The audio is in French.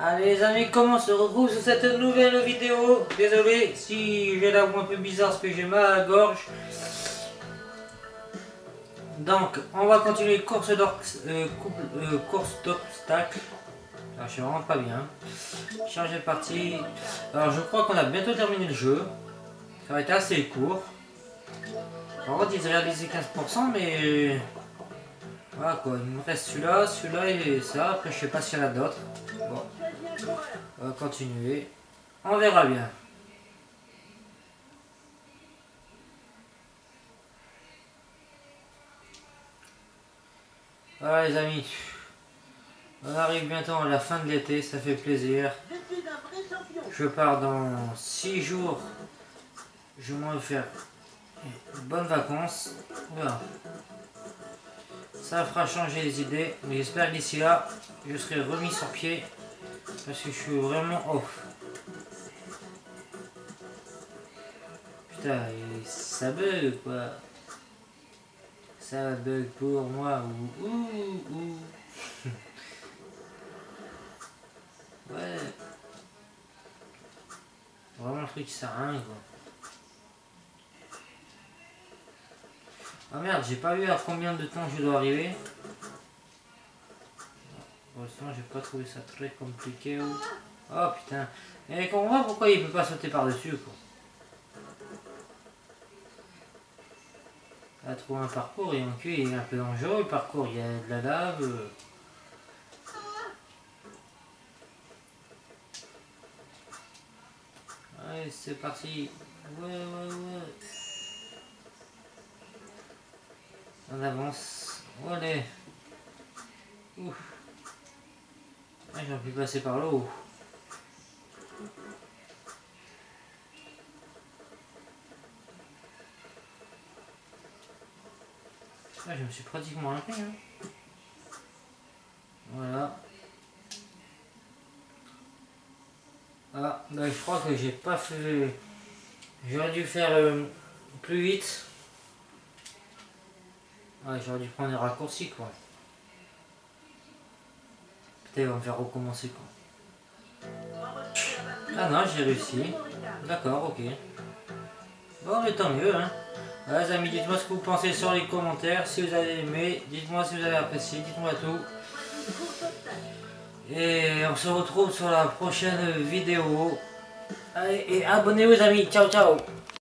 Allez les amis, comment on se retrouve sur cette nouvelle vidéo? Désolé si j'ai la voix un peu bizarre parce que j'ai mal à gorge. Donc, on va continuer course. Euh, euh, d'obstacles. je suis vraiment pas bien. Changer de partie. Alors, je crois qu'on a bientôt terminé le jeu. Ça va être assez court. En fait, ils réalisé 15%, mais... Voilà quoi, il me reste celui-là, celui-là et ça. Après, je sais pas s'il y en a d'autres. On va continuer. On verra bien. Voilà les amis. On arrive bientôt à la fin de l'été, ça fait plaisir. Je pars dans 6 jours. Je vais faire bonnes vacances. Voilà. Ça fera changer les idées. Mais j'espère que d'ici là, je serai remis sur pied. Parce que je suis vraiment off. Putain, ça bug quoi. Ça bug pour moi. Ouais. Vraiment le truc sert à rien quoi. Ah merde, j'ai pas vu à combien de temps je dois arriver. Pour l'instant, j'ai pas trouvé ça très compliqué. Oh putain. Et on voit pourquoi il peut pas sauter par-dessus quoi. A trouvé un parcours et en cul il est un peu dangereux le parcours, il y a de la lave. Allez c'est parti. Ouais ouais ouais. On avance. Allez. Ouf. Ah, pu passer par là-haut. Ah, je me suis pratiquement arrêté. Hein. Voilà. Ah, bah, je crois que j'ai pas fait... J'aurais dû faire euh, plus vite. Ah, j'aurais dû prendre des raccourcis quoi. Me faire recommencer quoi. Ah non, j'ai réussi. D'accord, ok. Bon, mais tant mieux, hein. les amis, dites-moi ce que vous pensez sur les commentaires. Si vous avez aimé, dites-moi si vous avez apprécié, dites-moi tout. Et on se retrouve sur la prochaine vidéo. Allez, et abonnez-vous, amis. Ciao, ciao.